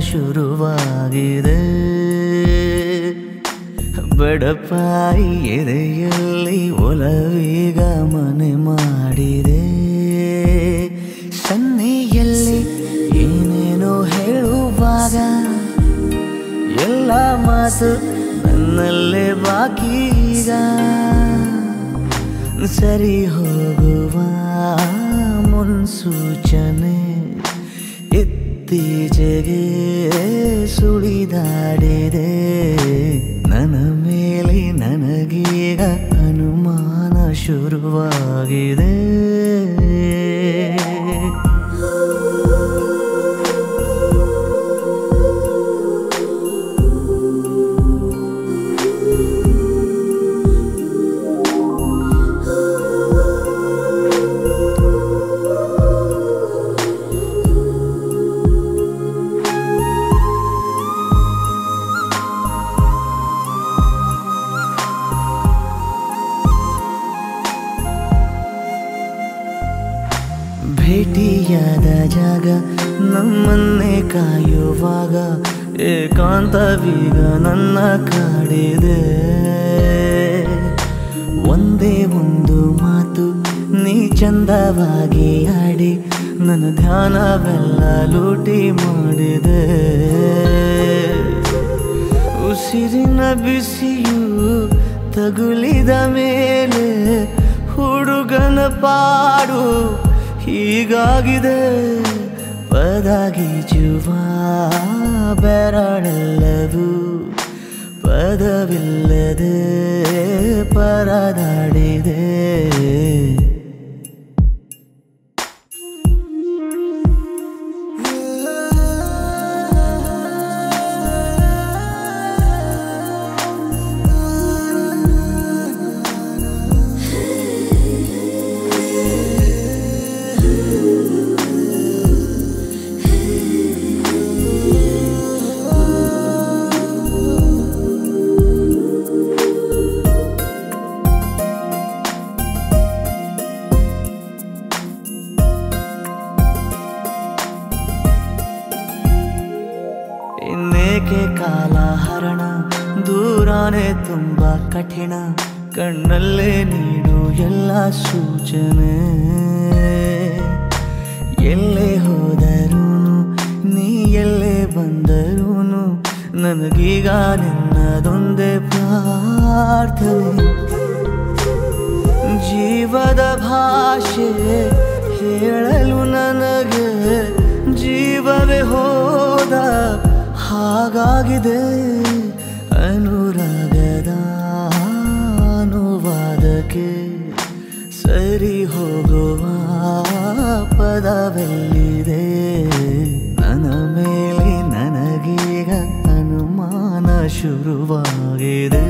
ಶುರುವಾಗಿದೆ. ಬಡಪಾಯಿ ಎದೆಯಲ್ಲಿ ಒಲವೀಗ ಮನೆ ಮಾಡಿದೆ. ಸನ್ನೆಯಲ್ಲಿ ಏನೇನೋ ಹೇಳುವಾಗ ಎಲ್ಲ ಮಾತು ನನ್ನಲ್ಲೇ ಬಾಕಿ ಈಗ ಸರಿ ಹೋಗುವ बीती जगे ಭೇಟಿಯಾದ ಜಾಗ ನಮ್ಮನ್ನೇ ಕಾಯುವಾಗ ಏಕಾಂತವೀಗ ನನ್ನ ಕಾಡಿದೆ. ಒಂದೇ ಒಂದು ಮಾತು, ನೀ ಚಂದವಾಗಿ ಆಡಿ ನನ್ನ ಧ್ಯಾನವೆಲ್ಲ ಲೂಟಿ ಮಾಡಿದೆ. ಉಸಿರಿನ ಬಿಸಿಯು ತಗುಲಿದ ಮೇಲೆ ಹುಡುಗನ ಪಾಡು ಹೀಗಾಗಿದೆ. ಪದಗೀಜುವ ಬೆರಳೆಲ್ಲವೂ ಪದವಿಲ್ಲದೆ ಪರದಾಡಿದೆ. ಇನ್ನೇಕೆ ಕಾಲ ಹರಣ? ದೂರಾನೆ ತುಂಬ ಕಠಿಣ. ಕಣ್ಣಲ್ಲೇ ನೀಡು ಎಲ್ಲ ಸೂಚನೆ. ಎಲ್ಲೇ ಹೋದರೂ ನೀ ಎಲ್ಲೇ ಬಂದರೂ ನನಗೀಗ ನಿನ್ನದೊಂದೇ ಪ್ರಾರ್ಥನೆ. ಜೀವದ ಭಾಷೆ ಹೇಳಲು ನನಗೆ ಜೀವವೇ ಹೋದ ಹಾಗಾಗಿದೆ ಅನುರಾಗದ ಅನುವಾದಕ್ಕೆ ಸರಿ ಹೋಗುವ ಪದವೆಲ್ಲಿದೆ? ನನ್ನ ಮೇಲೆ ನನಗೀಗ ಅನುಮಾನ ಶುರುವಾಗಿದೆ.